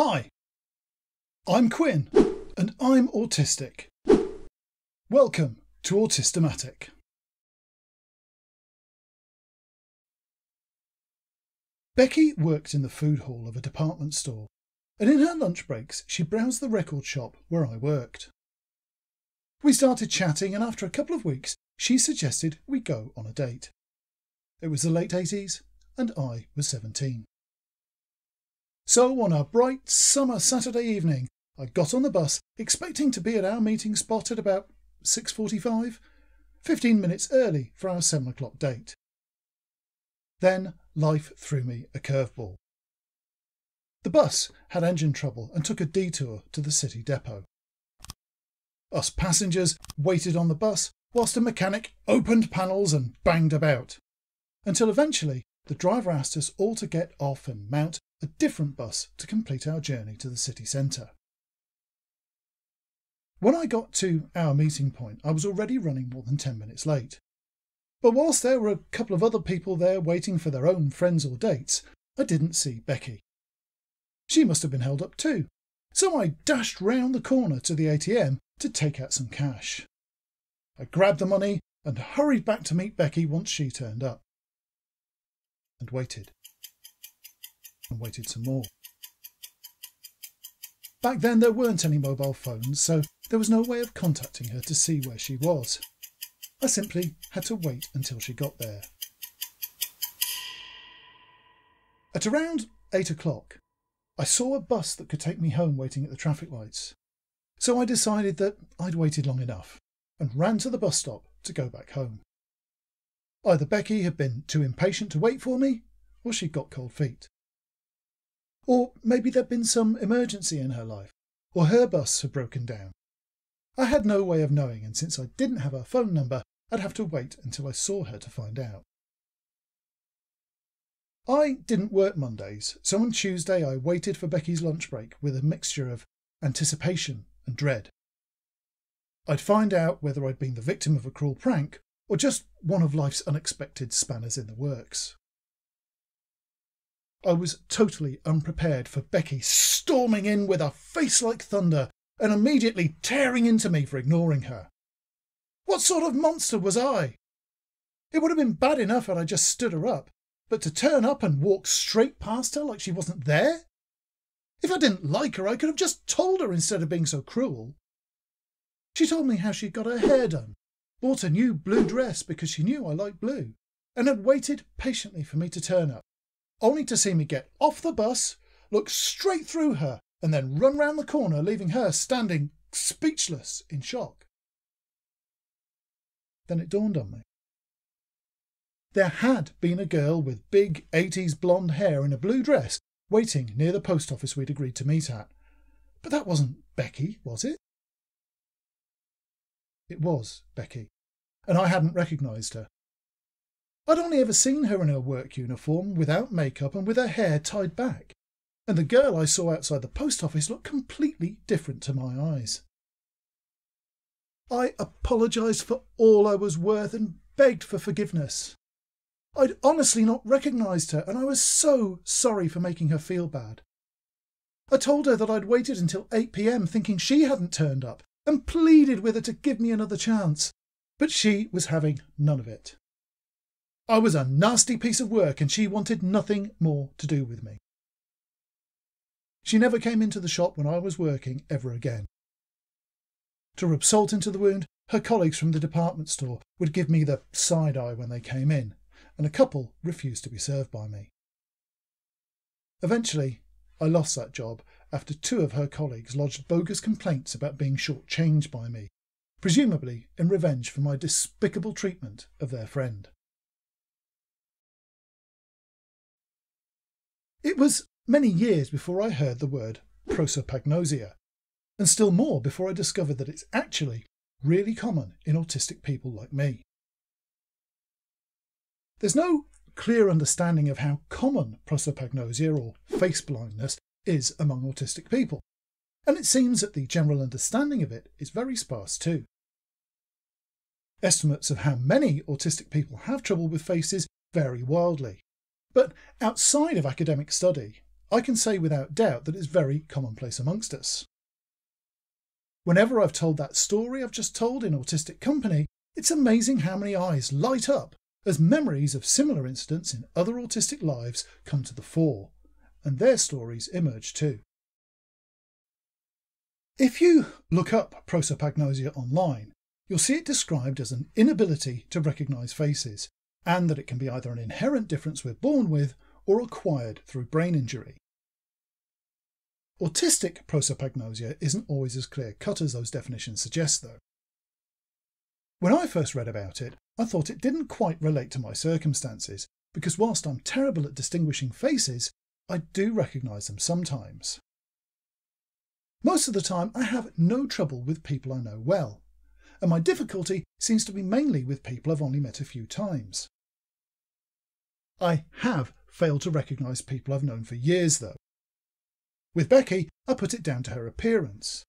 Hi, I'm Quinn, and I'm autistic. Welcome to Autistamatic. Becky worked in the food hall of a department store, and in her lunch breaks she browsed the record shop where I worked. We started chatting, and after a couple of weeks, she suggested we go on a date. It was the late 80s, and I was 17. So, on a bright summer Saturday evening, I got on the bus, expecting to be at our meeting spot at about 6.45, 15 minutes early for our 7 o'clock date. Then life threw me a curveball. The bus had engine trouble and took a detour to the city depot. Us passengers waited on the bus whilst a mechanic opened panels and banged about, until eventually the driver asked us all to get off and mount a different bus to complete our journey to the city centre. When I got to our meeting point, I was already running more than 10 minutes late. But whilst there were a couple of other people there waiting for their own friends or dates, I didn't see Becky. She must have been held up too, so I dashed round the corner to the ATM to take out some cash. I grabbed the money and hurried back to meet Becky once she turned up. And waited. And waited some more. Back then there weren't any mobile phones, so there was no way of contacting her to see where she was. I simply had to wait until she got there. At around eight o'clock, I saw a bus that could take me home waiting at the traffic lights. So I decided that I'd waited long enough and ran to the bus stop to go back home. Either Becky had been too impatient to wait for me, or she'd got cold feet. Or maybe there'd been some emergency in her life, or her bus had broken down. I had no way of knowing, and since I didn't have her phone number, I'd have to wait until I saw her to find out. I didn't work Mondays, so on Tuesday I waited for Becky's lunch break with a mixture of anticipation and dread. I'd find out whether I'd been the victim of a cruel prank or just one of life's unexpected spanners in the works. I was totally unprepared for Becky storming in with a face like thunder and immediately tearing into me for ignoring her. What sort of monster was I? It would have been bad enough had I just stood her up, but to turn up and walk straight past her like she wasn't there? If I didn't like her, I could have just told her instead of being so cruel. She told me how she'd got her hair done, bought a new blue dress because she knew I liked blue, and had waited patiently for me to turn up, only to see me get off the bus, look straight through her, and then run round the corner, leaving her standing speechless in shock. Then it dawned on me. There had been a girl with big 80s blonde hair in a blue dress waiting near the post office we'd agreed to meet at. But that wasn't Becky, was it? It was Becky, and I hadn't recognised her. I'd only ever seen her in her work uniform, without makeup and with her hair tied back and the girl I saw outside the post office looked completely different to my eyes. I apologised for all I was worth and begged for forgiveness. I'd honestly not recognised her, and I was so sorry for making her feel bad. I told her that I'd waited until 8 pm thinking she hadn't turned up, and pleaded with her to give me another chance, but she was having none of it. I was a nasty piece of work, and she wanted nothing more to do with me. She never came into the shop when I was working ever again. To rub salt into the wound, her colleagues from the department store would give me the side eye when they came in, and a couple refused to be served by me. Eventually, I lost that job after two of her colleagues lodged bogus complaints about being short-changed by me, presumably in revenge for my despicable treatment of their friend. It was many years before I heard the word prosopagnosia, and still more before I discovered that it's actually really common in autistic people like me. There's no clear understanding of how common prosopagnosia or face blindness is among autistic people, and it seems that the general understanding of it is very sparse too. Estimates of how many autistic people have trouble with faces vary wildly, but outside of academic study, I can say without doubt that it's very commonplace amongst us. Whenever I've told that story I've just told in Autistic Company, it's amazing how many eyes light up as memories of similar incidents in other autistic lives come to the fore, and their stories emerge too. If you look up prosopagnosia online, you'll see it described as an inability to recognise faces, and that it can be either an inherent difference we're born with or acquired through brain injury. Autistic prosopagnosia isn't always as clear cut as those definitions suggest, though. When I first read about it, I thought it didn't quite relate to my circumstances, because whilst I'm terrible at distinguishing faces, I do recognise them sometimes. Most of the time, I have no trouble with people I know well, and my difficulty seems to be mainly with people I've only met a few times. I have failed to recognise people I've known for years, though. With Becky, I put it down to her appearance.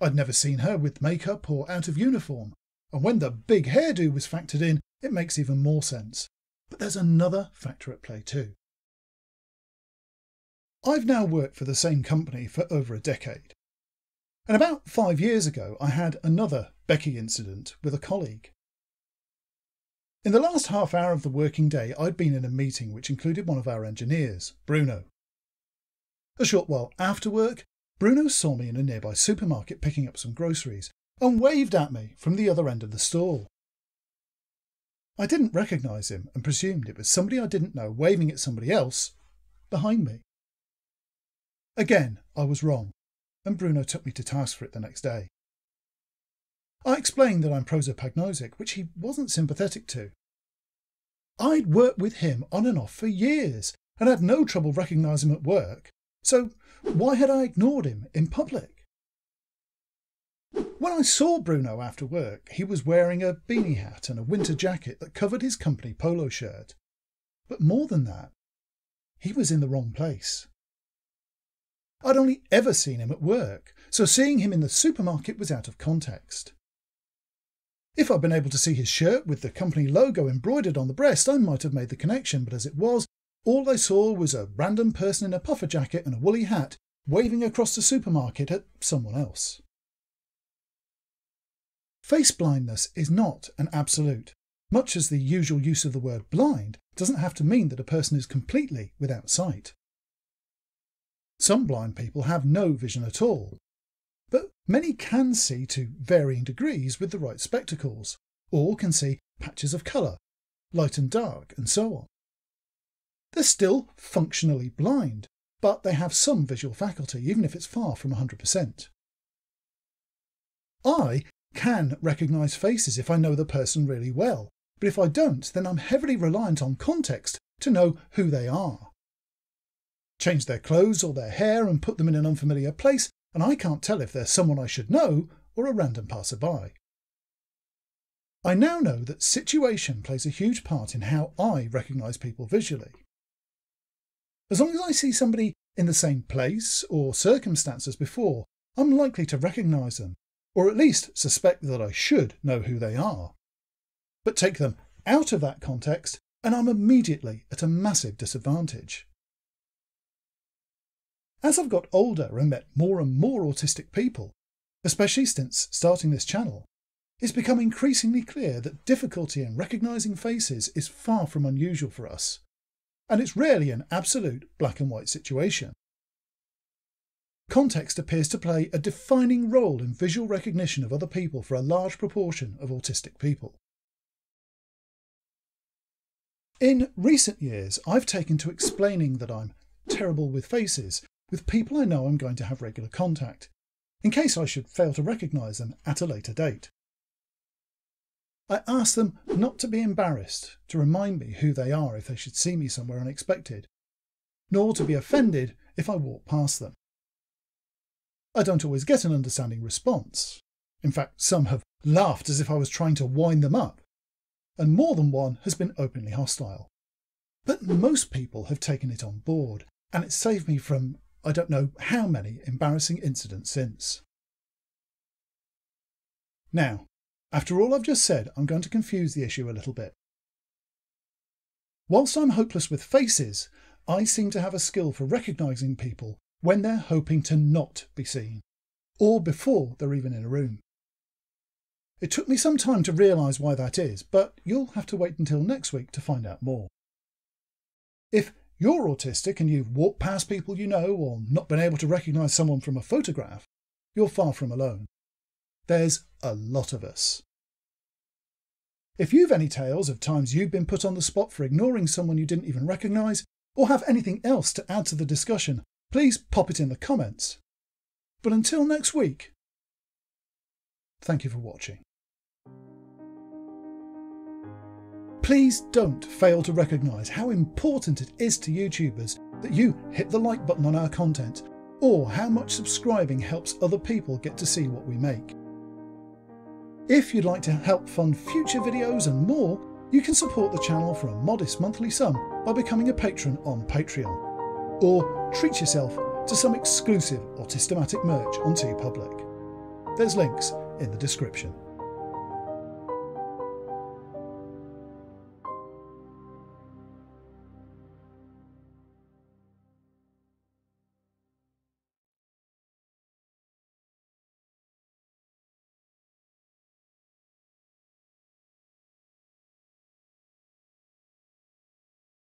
I'd never seen her with makeup or out of uniform, and when the big hairdo was factored in, it makes even more sense. But there's another factor at play too. I've now worked for the same company for over a decade. And about five years ago, I had another Becky incident with a colleague. In the last half hour of the working day, I'd been in a meeting which included one of our engineers, Bruno. A short while after work, Bruno saw me in a nearby supermarket picking up some groceries and waved at me from the other end of the stall. I didn't recognise him and presumed it was somebody I didn't know waving at somebody else behind me. Again, I was wrong, and Bruno took me to task for it the next day. I explained that I'm prosopagnosic, which he wasn't sympathetic to. I'd worked with him on and off for years and had no trouble recognising him at work, so why had I ignored him in public? When I saw Bruno after work, he was wearing a beanie hat and a winter jacket that covered his company polo shirt. But more than that, he was in the wrong place. I'd only ever seen him at work, so seeing him in the supermarket was out of context. If I'd been able to see his shirt with the company logo embroidered on the breast, I might have made the connection, but as it was, all I saw was a random person in a puffer jacket and a woolly hat waving across the supermarket at someone else. Face blindness is not an absolute, much as the usual use of the word blind doesn't have to mean that a person is completely without sight. Some blind people have no vision at all, but many can see to varying degrees with the right spectacles, or can see patches of colour, light and dark, and so on. They're still functionally blind, but they have some visual faculty, even if it's far from 100%. I can recognise faces if I know the person really well, but if I don't, then I'm heavily reliant on context to know who they are. Change their clothes or their hair and put them in an unfamiliar place, and I can't tell if they're someone I should know or a random passerby. I now know that situation plays a huge part in how I recognise people visually. As long as I see somebody in the same place or circumstance as before, I'm likely to recognise them, or at least suspect that I should know who they are. But take them out of that context, and I'm immediately at a massive disadvantage. As I've got older and met more and more autistic people, especially since starting this channel, it's become increasingly clear that difficulty in recognising faces is far from unusual for us, and it's rarely an absolute black and white situation. Context appears to play a defining role in visual recognition of other people for a large proportion of autistic people. In recent years, I've taken to explaining that I'm terrible with faces with people I know I'm going to have regular contact, in case I should fail to recognise them at a later date. I ask them not to be embarrassed, to remind me who they are if they should see me somewhere unexpected, nor to be offended if I walk past them. I don't always get an understanding response. In fact, some have laughed as if I was trying to wind them up, and more than one has been openly hostile. But most people have taken it on board, and it's saved me from I don't know how many embarrassing incidents since. Now, after all I've just said, I'm going to confuse the issue a little bit. Whilst I'm hopeless with faces, I seem to have a skill for recognising people when they're hoping to not be seen, or before they're even in a room. It took me some time to realise why that is, but you'll have to wait until next week to find out more. If you're autistic and you've walked past people you know or not been able to recognise someone from a photograph, you're far from alone. There's a lot of us. If you've any tales of times you've been put on the spot for ignoring someone you didn't even recognise, or have anything else to add to the discussion, please pop it in the comments. But until next week, thank you for watching. Please don't fail to recognise how important it is to YouTubers that you hit the like button on our content, or how much subscribing helps other people get to see what we make. If you'd like to help fund future videos and more, you can support the channel for a modest monthly sum by becoming a patron on Patreon, or treat yourself to some exclusive Autistamatic merch on TeePublic. There's links in the description.